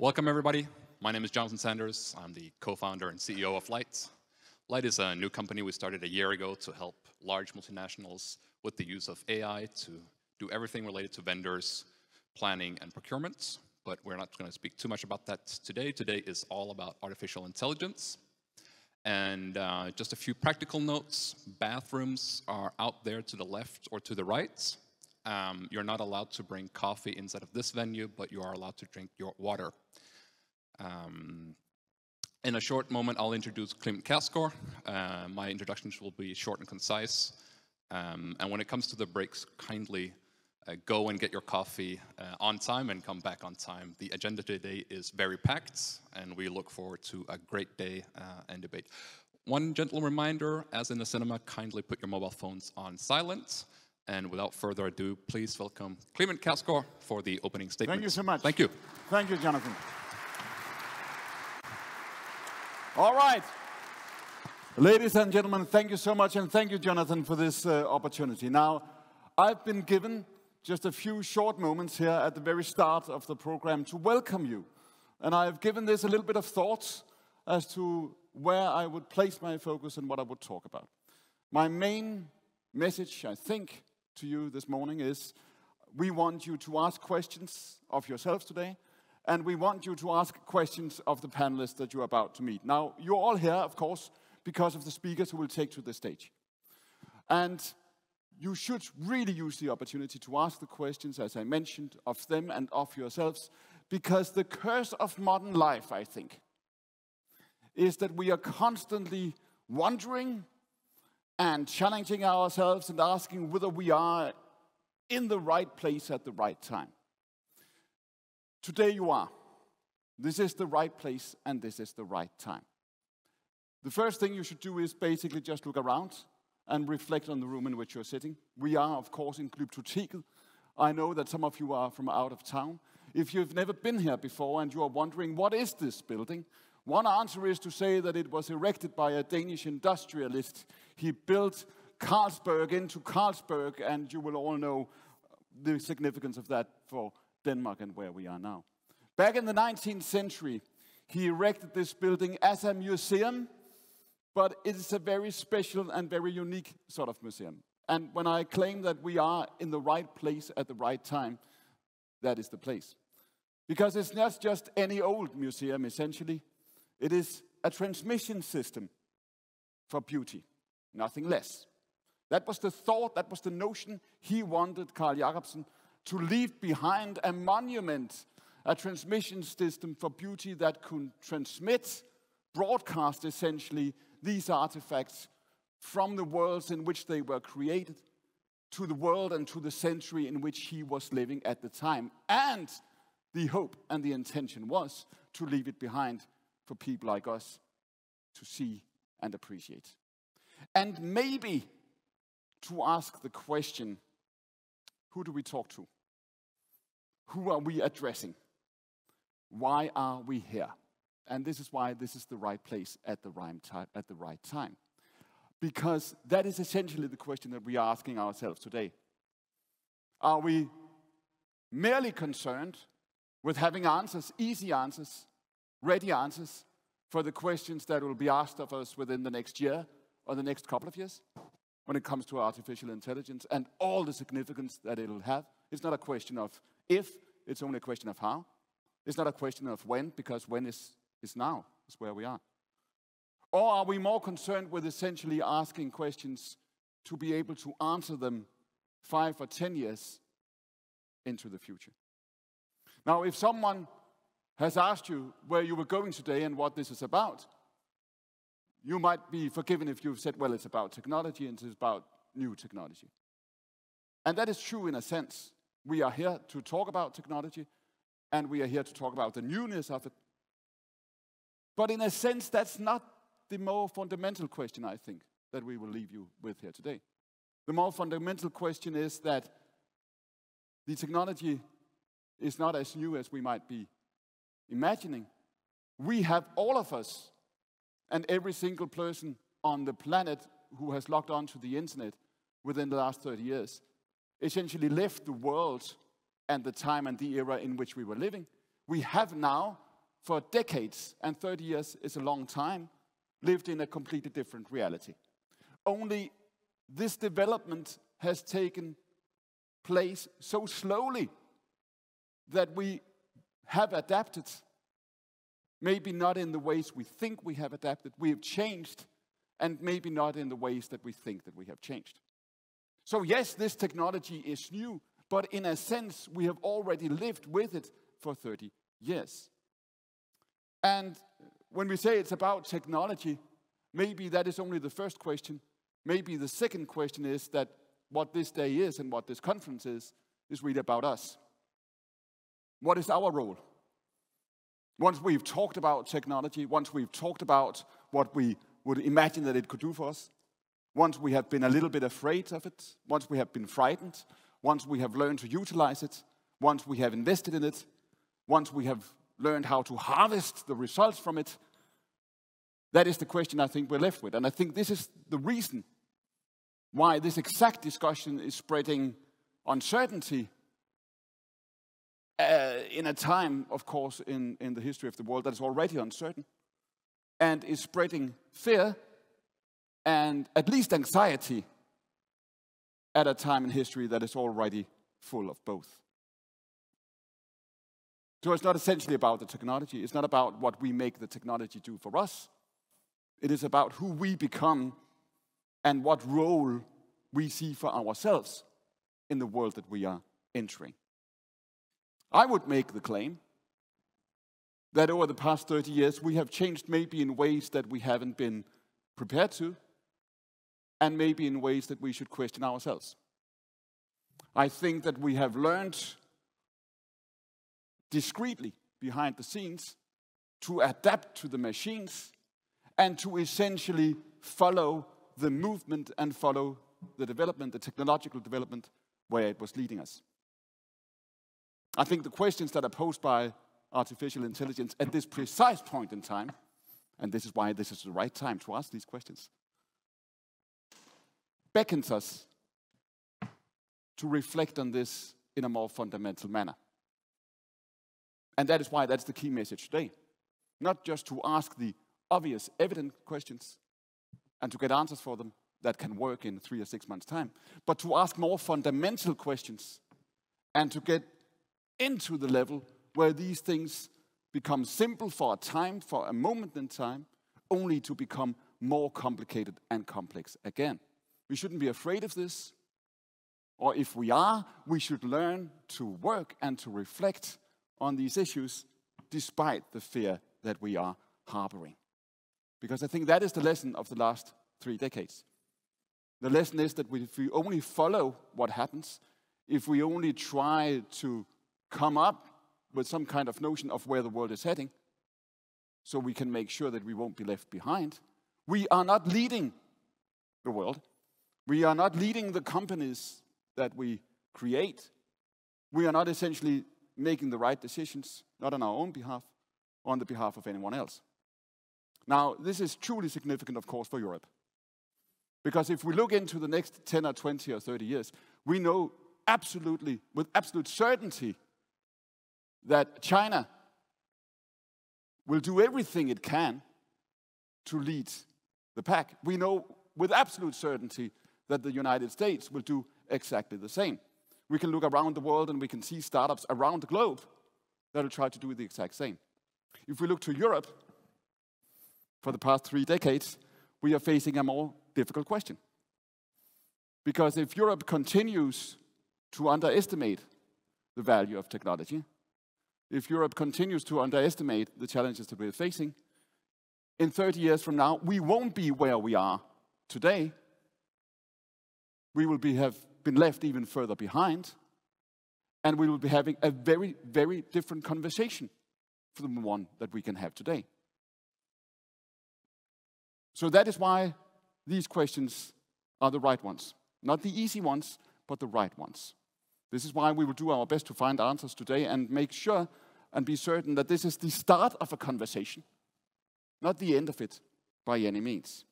Welcome, everybody. My name is Jonathan Sanders. I'm the co-founder and CEO of Light. Light is a new company we started a year ago to help large multinationals with the use of AI to do everything related to vendors, planning, and procurement. But we're not going to speak too much about that today. Today is all about artificial intelligence. And uh, just a few practical notes. Bathrooms are out there to the left or to the right. Um, you're not allowed to bring coffee inside of this venue, but you are allowed to drink your water. Um, in a short moment, I'll introduce Clement Kjersgaard. Uh, my introductions will be short and concise. Um, and when it comes to the breaks, kindly uh, go and get your coffee uh, on time and come back on time. The agenda today is very packed, and we look forward to a great day uh, and debate. One gentle reminder, as in the cinema, kindly put your mobile phones on silent. And without further ado, please welcome Clement Kjersgaard for the opening statement. Thank you so much. Thank you. Thank you, Jonathan. All right. Ladies and gentlemen, thank you so much, and thank you, Jonathan, for this uh, opportunity. Now, I've been given just a few short moments here at the very start of the program to welcome you. And I've given this a little bit of thought as to where I would place my focus and what I would talk about. My main message, I think, to you this morning is we want you to ask questions of yourselves today, and we want you to ask questions of the panelists that you're about to meet. Now, you're all here, of course, because of the speakers who will take to the stage. And you should really use the opportunity to ask the questions, as I mentioned, of them and of yourselves, because the curse of modern life, I think, is that we are constantly wondering and challenging ourselves and asking whether we are in the right place at the right time. Today you are. This is the right place and this is the right time. The first thing you should do is basically just look around and reflect on the room in which you're sitting. We are, of course, in Glyptoteket. I know that some of you are from out of town. If you've never been here before and you are wondering, what is this building? One answer is to say that it was erected by a Danish industrialist. He built Carlsberg into Carlsberg, and you will all know uh, the significance of that for Denmark and where we are now. Back in the 19th century, he erected this building as a museum but it is a very special and very unique sort of museum. And when I claim that we are in the right place at the right time, that is the place. Because it's not just any old museum, essentially. It is a transmission system for beauty, nothing less. That was the thought, that was the notion he wanted, Carl Jacobsen, to leave behind a monument, a transmission system for beauty that could transmit, broadcast essentially these artifacts from the worlds in which they were created to the world and to the century in which he was living at the time. And the hope and the intention was to leave it behind for people like us to see and appreciate. And maybe to ask the question who do we talk to? Who are we addressing? Why are we here? And this is why this is the right place at the right time. At the right time. Because that is essentially the question that we are asking ourselves today. Are we merely concerned with having answers, easy answers, ready answers for the questions that will be asked of us within the next year or the next couple of years when it comes to artificial intelligence and all the significance that it will have? It's not a question of if, it's only a question of how. It's not a question of when, because when is is now, is where we are? Or are we more concerned with essentially asking questions to be able to answer them five or ten years into the future? Now, if someone has asked you where you were going today and what this is about, you might be forgiven if you've said, well, it's about technology and it's about new technology. And that is true in a sense. We are here to talk about technology and we are here to talk about the newness of it but in a sense, that's not the more fundamental question, I think, that we will leave you with here today. The more fundamental question is that the technology is not as new as we might be imagining. We have all of us and every single person on the planet who has logged on to the internet within the last 30 years essentially left the world and the time and the era in which we were living. We have now for decades, and 30 years is a long time, lived in a completely different reality. Only this development has taken place so slowly that we have adapted. Maybe not in the ways we think we have adapted, we have changed, and maybe not in the ways that we think that we have changed. So, yes, this technology is new, but in a sense, we have already lived with it for 30 years. And when we say it's about technology, maybe that is only the first question. Maybe the second question is that what this day is and what this conference is, is really about us. What is our role? Once we've talked about technology, once we've talked about what we would imagine that it could do for us, once we have been a little bit afraid of it, once we have been frightened, once we have learned to utilize it, once we have invested in it, once we have learned how to harvest the results from it, that is the question I think we're left with. And I think this is the reason why this exact discussion is spreading uncertainty uh, in a time, of course, in, in the history of the world that is already uncertain and is spreading fear and at least anxiety at a time in history that is already full of both. So it's not essentially about the technology, it's not about what we make the technology do for us. It is about who we become and what role we see for ourselves in the world that we are entering. I would make the claim that over the past 30 years, we have changed maybe in ways that we haven't been prepared to, and maybe in ways that we should question ourselves. I think that we have learned discreetly behind the scenes to adapt to the machines and to essentially follow the movement and follow the development, the technological development, where it was leading us. I think the questions that are posed by artificial intelligence at this precise point in time, and this is why this is the right time to ask these questions, beckons us to reflect on this in a more fundamental manner. And that is why that's the key message today. Not just to ask the obvious, evident questions and to get answers for them that can work in three or six months' time, but to ask more fundamental questions and to get into the level where these things become simple for a time, for a moment in time, only to become more complicated and complex again. We shouldn't be afraid of this. Or if we are, we should learn to work and to reflect on these issues despite the fear that we are harboring. Because I think that is the lesson of the last three decades. The lesson is that if we only follow what happens, if we only try to come up with some kind of notion of where the world is heading, so we can make sure that we won't be left behind, we are not leading the world. We are not leading the companies that we create. We are not essentially making the right decisions, not on our own behalf, on the behalf of anyone else. Now, this is truly significant, of course, for Europe. Because if we look into the next 10 or 20 or 30 years, we know absolutely, with absolute certainty, that China will do everything it can to lead the pack. We know with absolute certainty that the United States will do exactly the same. We can look around the world and we can see startups around the globe that will try to do the exact same. If we look to Europe, for the past three decades, we are facing a more difficult question. Because if Europe continues to underestimate the value of technology, if Europe continues to underestimate the challenges that we're facing, in 30 years from now, we won't be where we are today. We will be, have been left even further behind, and we will be having a very, very different conversation from the one that we can have today. So that is why these questions are the right ones. Not the easy ones, but the right ones. This is why we will do our best to find answers today and make sure and be certain that this is the start of a conversation, not the end of it by any means.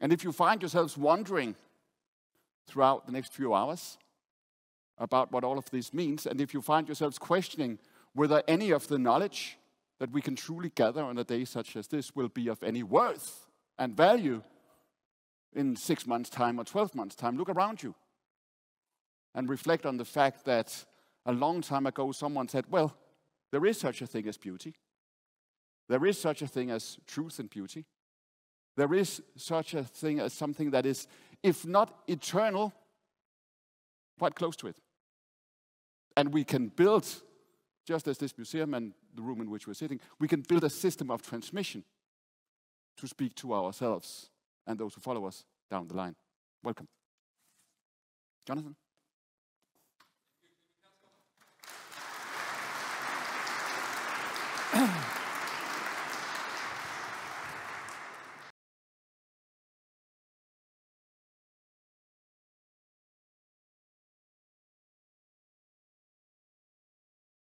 And if you find yourselves wondering throughout the next few hours about what all of this means. And if you find yourselves questioning whether any of the knowledge that we can truly gather on a day such as this will be of any worth and value in six months' time or 12 months' time. Look around you and reflect on the fact that a long time ago someone said, well, there is such a thing as beauty. There is such a thing as truth and beauty. There is such a thing as something that is, if not eternal, quite close to it. And we can build, just as this museum and the room in which we're sitting, we can build a system of transmission to speak to ourselves and those who follow us down the line. Welcome. Jonathan?